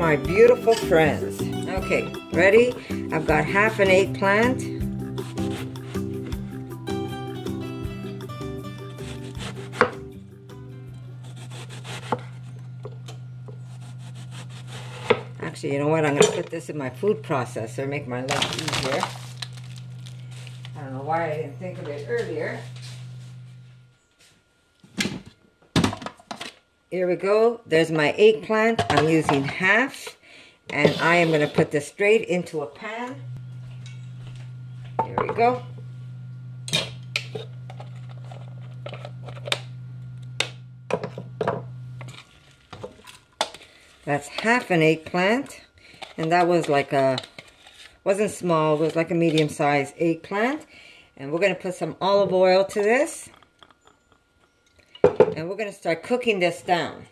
My beautiful friends. Okay, ready? I've got half an eggplant. Actually, you know what? I'm going to put this in my food processor, make my life easier. I don't know why I didn't think of it earlier. Here we go. There's my eggplant. I'm using half. And I am going to put this straight into a pan. Here we go. That's half an eggplant. And that was like a, wasn't small, it was like a medium-sized eggplant. And we're going to put some olive oil to this. And we're going to start cooking this down.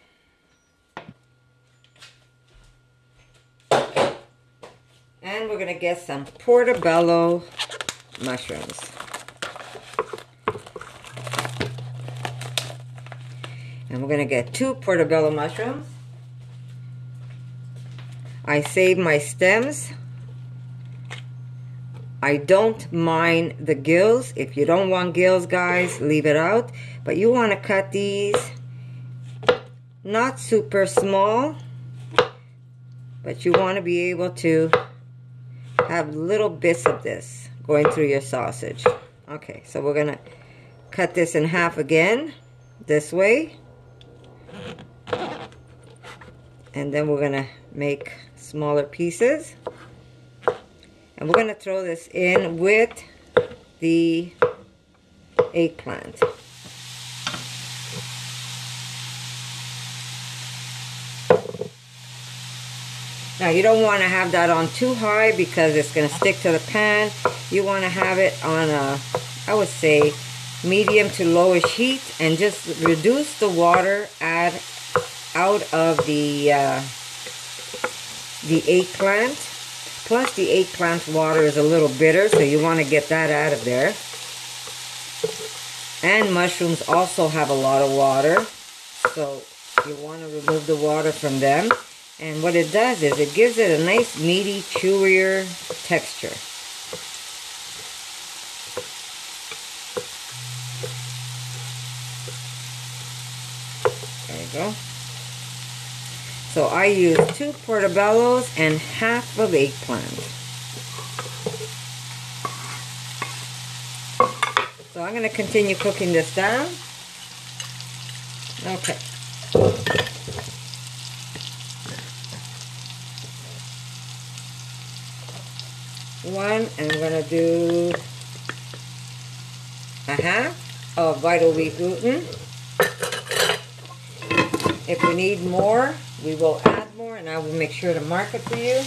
And we're going to get some portobello mushrooms. And we're going to get two portobello mushrooms. I save my stems. I don't mind the gills. If you don't want gills, guys, leave it out. But you want to cut these not super small, but you want to be able to have little bits of this going through your sausage. Okay, so we're going to cut this in half again, this way. And then we're going to make smaller pieces. And we're going to throw this in with the eggplant. Now you don't want to have that on too high because it's going to stick to the pan. You want to have it on a, I would say, medium to lowish heat and just reduce the water add out of the uh, the eggplant. Plus the eggplant water is a little bitter, so you want to get that out of there. And mushrooms also have a lot of water, so you want to remove the water from them. And what it does is it gives it a nice meaty, chewier texture. There you go. So I use two portobellos and half of eggplant. So I'm going to continue cooking this down. Okay. One, and I'm going to do uh-huh, a half of vital wheat gluten. If we need more, we will add more and I will make sure to mark it for you.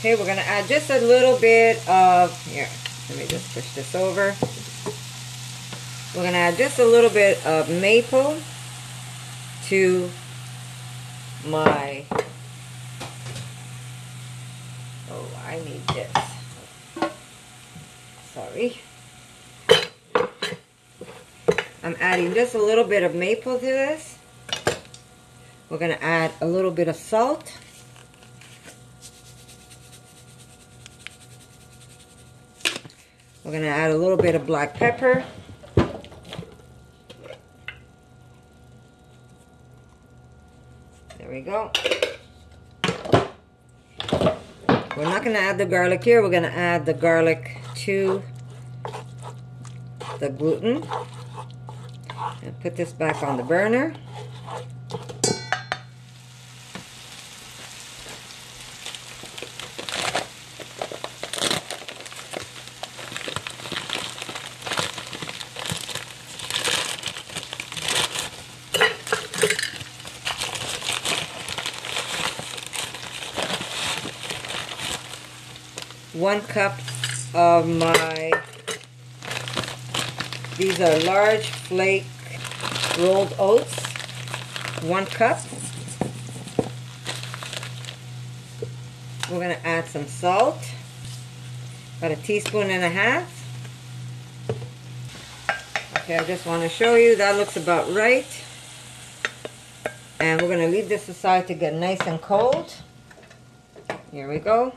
Okay, we're going to add just a little bit of, here, let me just push this over. We're going to add just a little bit of maple to my, oh, I need this. Sorry. I'm adding just a little bit of maple to this. We're going to add a little bit of salt. We're going to add a little bit of black pepper. There we go. We're not going to add the garlic here. We're going to add the garlic to the gluten. And put this back on the burner. One cup of my these are large flake rolled oats, one cup. We're going to add some salt, about a teaspoon and a half. Okay, I just want to show you that looks about right. And we're going to leave this aside to get nice and cold. Here we go.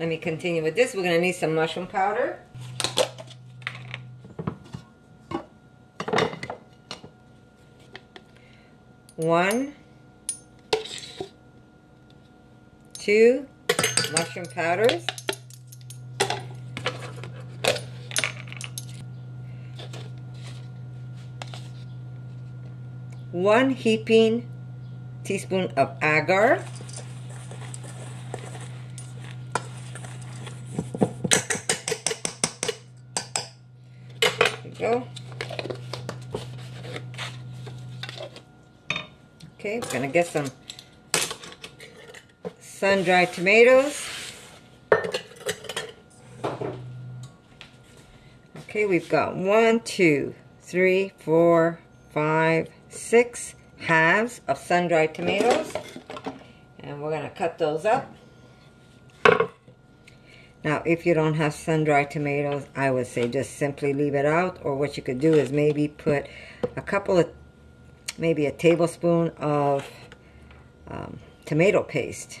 Let me continue with this. We're going to need some mushroom powder. One, two mushroom powders. One heaping teaspoon of agar. There we go. Okay, we're gonna get some sun-dried tomatoes. Okay, we've got one, two, three, four, five, six halves of sun-dried tomatoes. And we're going to cut those up. Now, if you don't have sun-dried tomatoes, I would say just simply leave it out. Or what you could do is maybe put a couple of, maybe a tablespoon of um, tomato paste.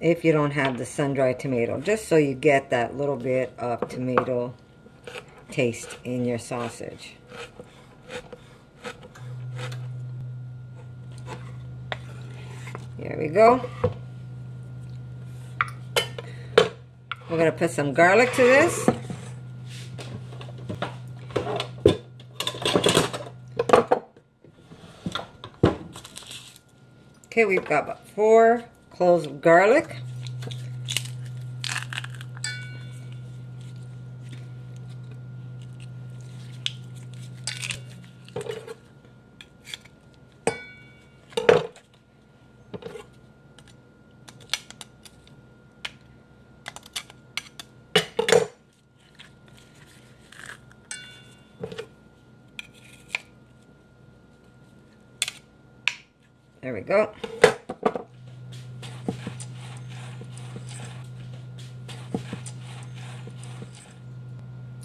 If you don't have the sun-dried tomato. Just so you get that little bit of tomato taste in your sausage. Here we go. We're going to put some garlic to this. Okay, we've got about four cloves of garlic. There we go.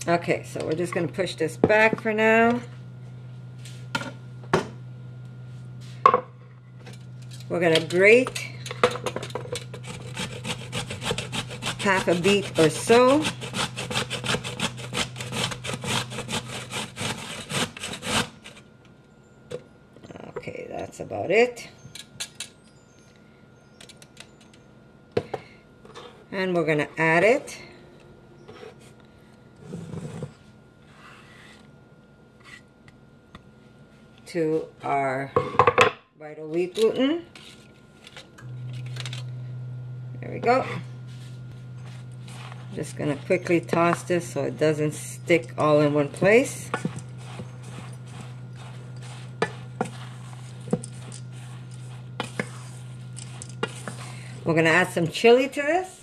Okay, so we're just going to push this back for now. We're going to grate half a beet or so. Okay, that's about it. And we're going to add it. To our vital wheat gluten. There we go. Just going to quickly toss this so it doesn't stick all in one place. We're going to add some chili to this.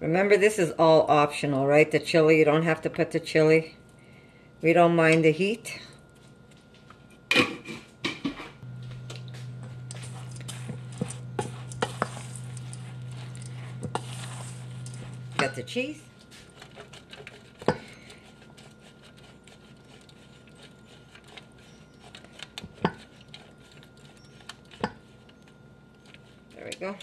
Remember, this is all optional, right? The chili, you don't have to put the chili. We don't mind the heat. Got the cheese. There we go.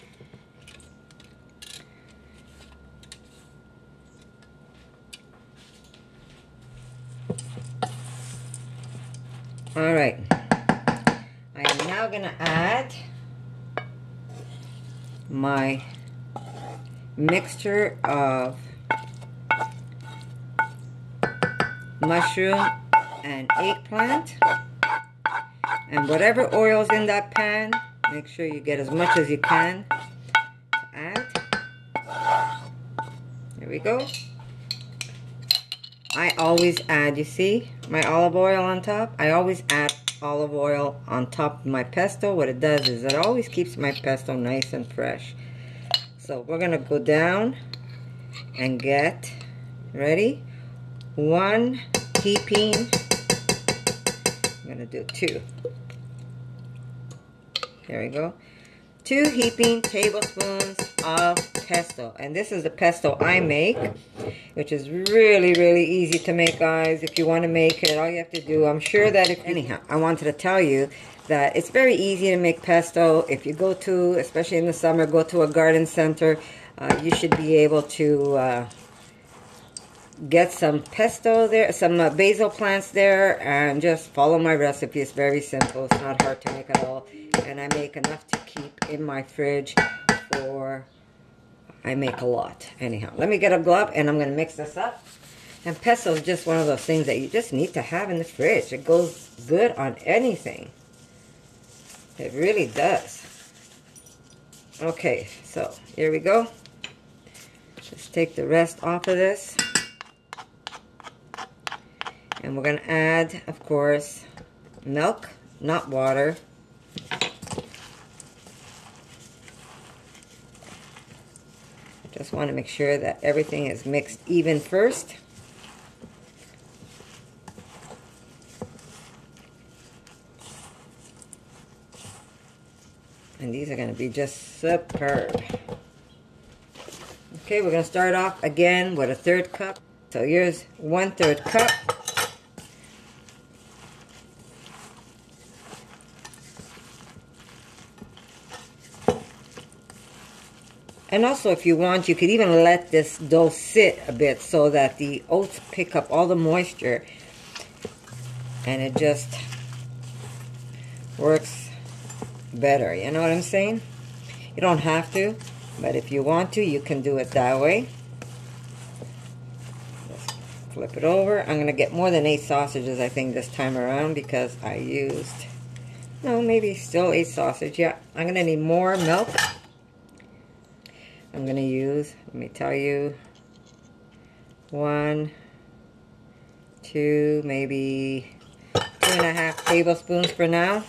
All right. I am now going to add my mixture of mushroom and eggplant. And whatever oil's in that pan, make sure you get as much as you can add. There we go. I always add, you see, my olive oil on top. I always add olive oil on top of my pesto. What it does is it always keeps my pesto nice and fresh. So we're going to go down and get, ready? One heaping, I'm going to do two. There we go. Two heaping tablespoons of pesto. And this is the pesto I make, which is really, really easy to make, guys. If you want to make it, all you have to do, I'm sure that if, anyhow, I wanted to tell you that it's very easy to make pesto. If you go to, especially in the summer, go to a garden center, uh, you should be able to uh, get some pesto there, some uh, basil plants there, and just follow my recipe. It's very simple. It's not hard to make at all. And I make enough to keep in my fridge for, I make a lot. Anyhow, let me get a glove and I'm going to mix this up. And pesto is just one of those things that you just need to have in the fridge. It goes good on anything. It really does. Okay, so here we go. Just take the rest off of this. And we're going to add, of course, milk, not water. Just want to make sure that everything is mixed even first. And these are going to be just superb. Okay, we're going to start off again with a third cup. So here's one third cup. And also, if you want, you could even let this dough sit a bit so that the oats pick up all the moisture. And it just works better. You know what I'm saying? You don't have to, but if you want to, you can do it that way. Just flip it over. I'm going to get more than eight sausages, I think, this time around because I used, no, maybe still eight sausage. Yeah, I'm going to need more milk. I'm going to use, let me tell you, one, two, maybe two and a half tablespoons for now.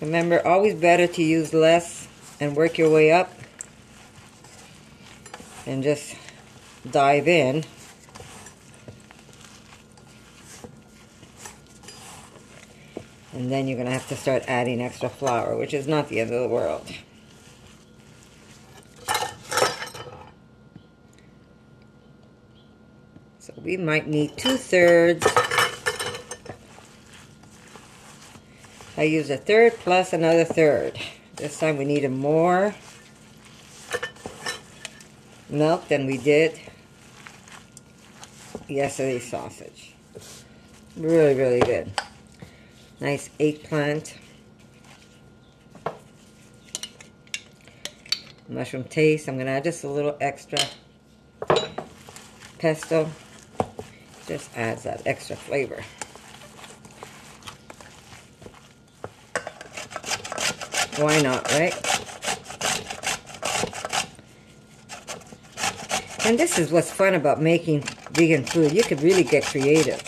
Remember, always better to use less and work your way up and just dive in. And then you're going to have to start adding extra flour, which is not the end of the world. We might need two-thirds. I use a third plus another third. This time we needed more milk than we did yesterday's sausage. Really, really good. Nice eggplant. Mushroom taste. I'm going to add just a little extra pesto. Just adds that extra flavor. Why not, right? And this is what's fun about making vegan food. You could really get creative.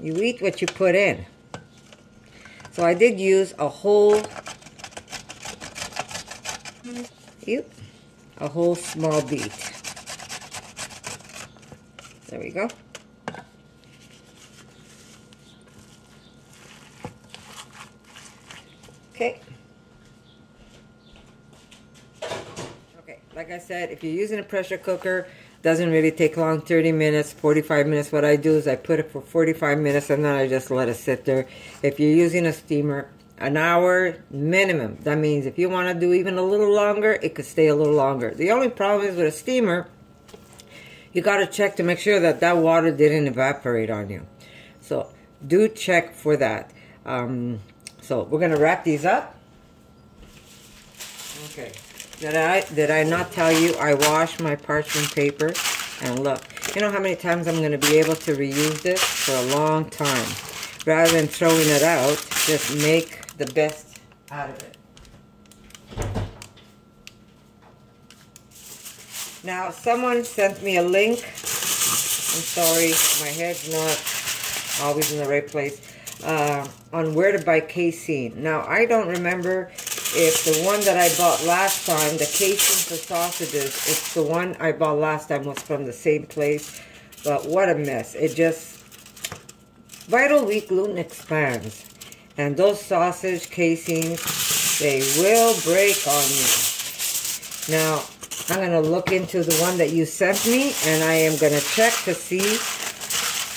You eat what you put in. So I did use a whole, yep, a whole small beet. There we go. Okay. Okay, like I said, if you're using a pressure cooker, doesn't really take long, 30 minutes, 45 minutes. What I do is I put it for 45 minutes and then I just let it sit there. If you're using a steamer, an hour minimum. That means if you want to do even a little longer, it could stay a little longer. The only problem is with a steamer, you got to check to make sure that that water didn't evaporate on you. So do check for that. Um, so we're going to wrap these up. Okay. Did I, did I not tell you I wash my parchment paper? And look, you know how many times I'm going to be able to reuse this? For a long time. Rather than throwing it out, just make the best out of it. Now, someone sent me a link. I'm sorry, my head's not always in the right place. Uh, on where to buy casing. Now, I don't remember if the one that I bought last time, the casing for sausages, it's the one I bought last time was from the same place. But what a mess. It just Vital Wheat Gluten Expands. And those sausage casings, they will break on you. Now, I'm going to look into the one that you sent me, and I am going to check to see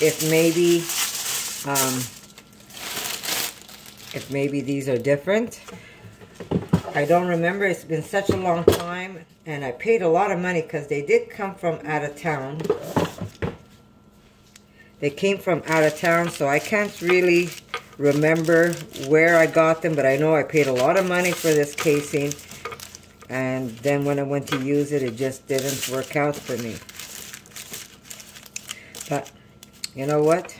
if maybe, um, if maybe these are different. I don't remember. It's been such a long time, and I paid a lot of money because they did come from out of town. They came from out of town, so I can't really remember where I got them, but I know I paid a lot of money for this casing. And then when I went to use it, it just didn't work out for me. But, you know what?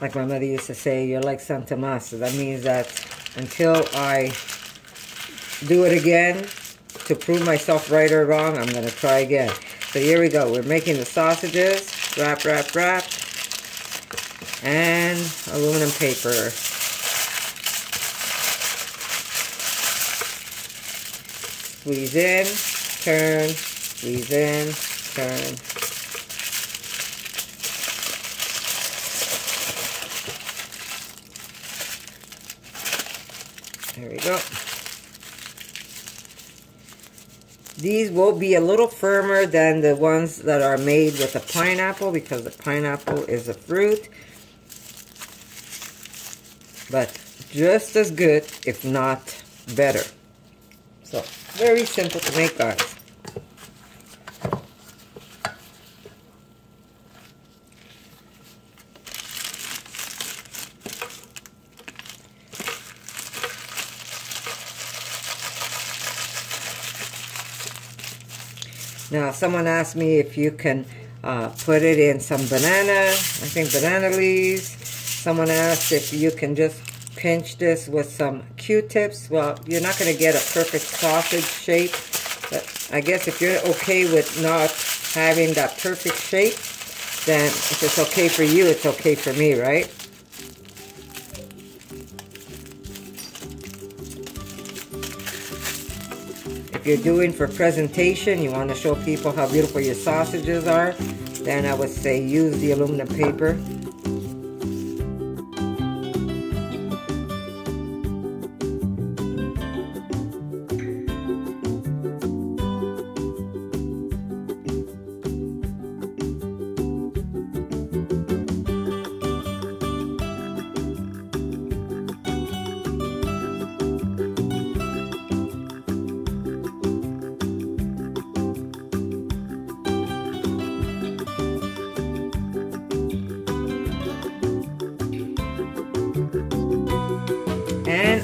Like my mother used to say, you're like Santa Masa. That means that until I do it again to prove myself right or wrong, I'm going to try again. So here we go. We're making the sausages wrap, wrap, wrap, and aluminum paper. Squeeze in, turn, squeeze in, turn. There we go. These will be a little firmer than the ones that are made with the pineapple because the pineapple is a fruit. But just as good, if not better. So, very simple to make, guys. Now, someone asked me if you can uh, put it in some banana, I think banana leaves. Someone asked if you can just pinch this with some Q-tips. Well, you're not going to get a perfect sausage shape, but I guess if you're okay with not having that perfect shape, then if it's okay for you, it's okay for me, right? If you're doing for presentation, you want to show people how beautiful your sausages are, then I would say use the aluminum paper.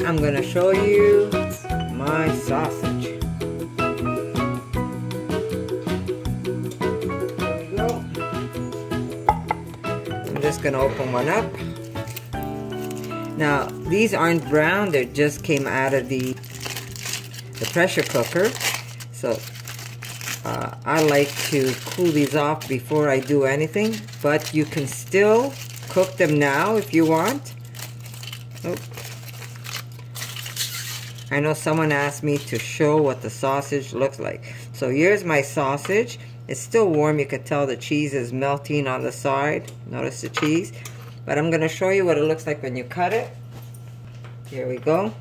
I'm gonna show you my sausage. I'm just gonna open one up. Now, these aren't brown, they just came out of the, the pressure cooker. So, uh, I like to cool these off before I do anything, but you can still cook them now if you want. Oh, I know someone asked me to show what the sausage looks like. So here's my sausage. It's still warm. You can tell the cheese is melting on the side. Notice the cheese. But I'm going to show you what it looks like when you cut it. Here we go.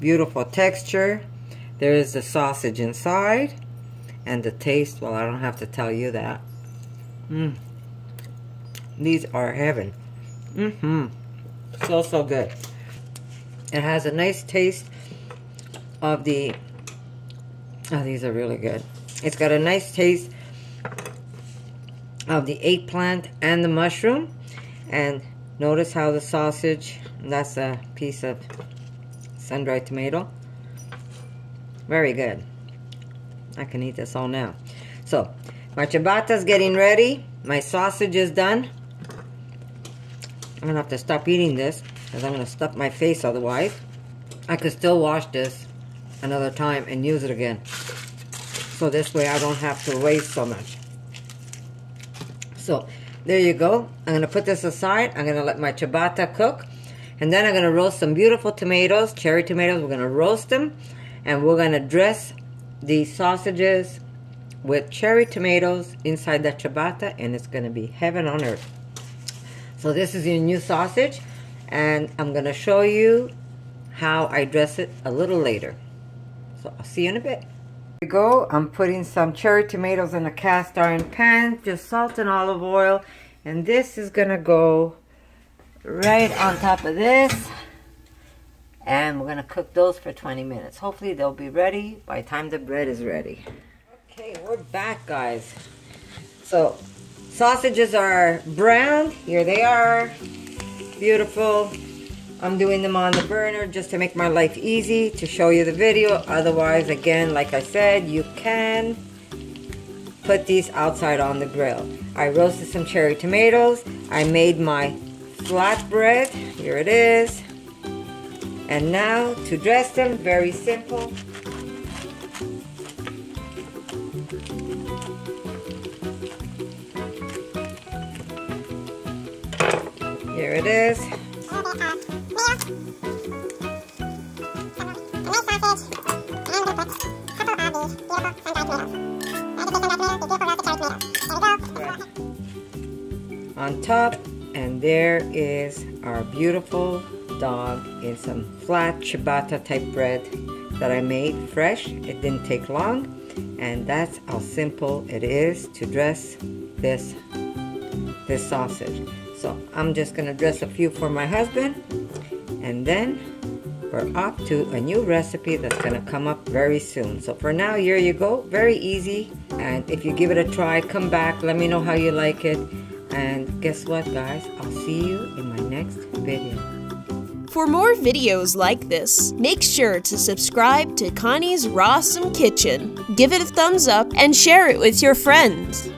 Beautiful texture. There is the sausage inside. And the taste, well, I don't have to tell you that. Mmm. These are heaven. Mm-hmm. So, so good. It has a nice taste of the, oh, these are really good. It's got a nice taste of the eggplant and the mushroom. And notice how the sausage, that's a piece of sun-dried tomato. Very good. I can eat this all now. So, my ciabatta's getting ready. My sausage is done. I'm going to have to stop eating this because I'm going to stuff my face otherwise. I could still wash this another time and use it again. So this way I don't have to waste so much. So there you go. I'm going to put this aside. I'm going to let my ciabatta cook. And then I'm going to roast some beautiful tomatoes, cherry tomatoes. We're going to roast them. And we're going to dress the sausages with cherry tomatoes inside the ciabatta and it's going to be heaven on earth. So this is your new sausage and I'm going to show you how I dress it a little later. So I'll see you in a bit. Here we go. I'm putting some cherry tomatoes in a cast iron pan, just salt and olive oil. And this is going to go right on top of this. And we're going to cook those for 20 minutes. Hopefully they'll be ready by the time the bread is ready. Okay, we're back, guys. So, sausages are browned. Here they are. Beautiful. I'm doing them on the burner just to make my life easy to show you the video. Otherwise, again, like I said, you can put these outside on the grill. I roasted some cherry tomatoes. I made my flatbread. Here it is. And now to dress them, very simple. Here it is. On top, and there is our beautiful dog in some flat ciabatta type bread that I made fresh. It didn't take long, and that's how simple it is to dress this this sausage. So I'm just gonna dress a few for my husband and then we're off to a new recipe that's gonna come up very soon. So for now, here you go, very easy. And if you give it a try, come back, let me know how you like it. And guess what guys, I'll see you in my next video. For more videos like this, make sure to subscribe to Connie's Rawsome Kitchen, give it a thumbs up, and share it with your friends.